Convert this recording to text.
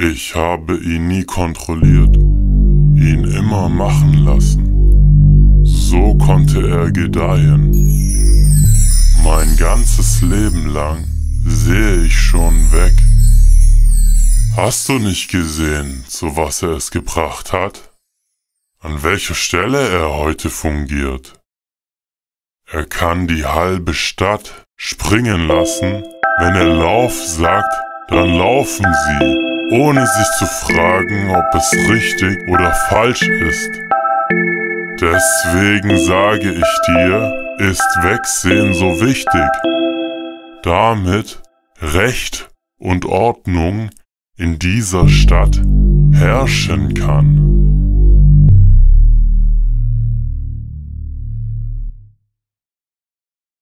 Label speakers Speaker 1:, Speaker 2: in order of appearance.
Speaker 1: Ich habe ihn nie kontrolliert, ihn immer machen lassen. So konnte er gedeihen. Mein ganzes Leben lang sehe ich schon weg. Hast du nicht gesehen, zu was er es gebracht hat? An welcher Stelle er heute fungiert? Er kann die halbe Stadt springen lassen. Wenn er Lauf sagt, dann laufen sie ohne sich zu fragen, ob es richtig oder falsch ist. Deswegen sage ich dir, ist Wegsehen so wichtig. Damit Recht und Ordnung in dieser Stadt herrschen kann.